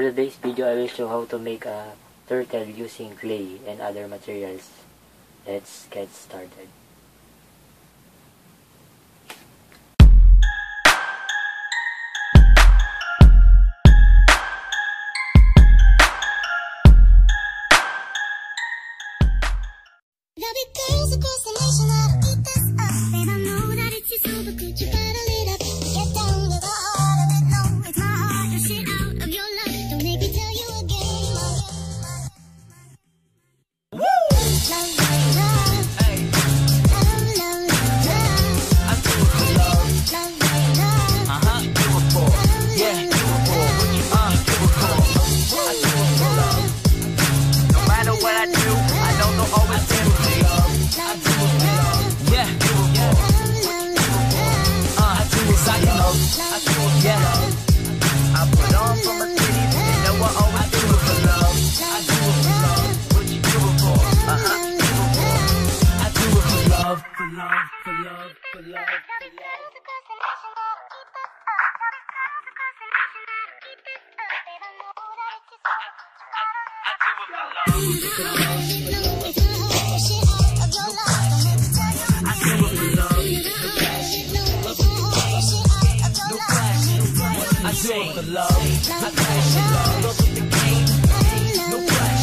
today's video, I will show how to make a turtle using clay and other materials. Let's get started. Across the nation no matter what I do, I don't know they'll always be with me. Yeah. Uh, I do as I know. Yeah. I put on for my city, they know I always do it for love. I do it for love. You do it for? Uh-huh. I do it for love, for love, for love, for love. I do it for love. I for love. The game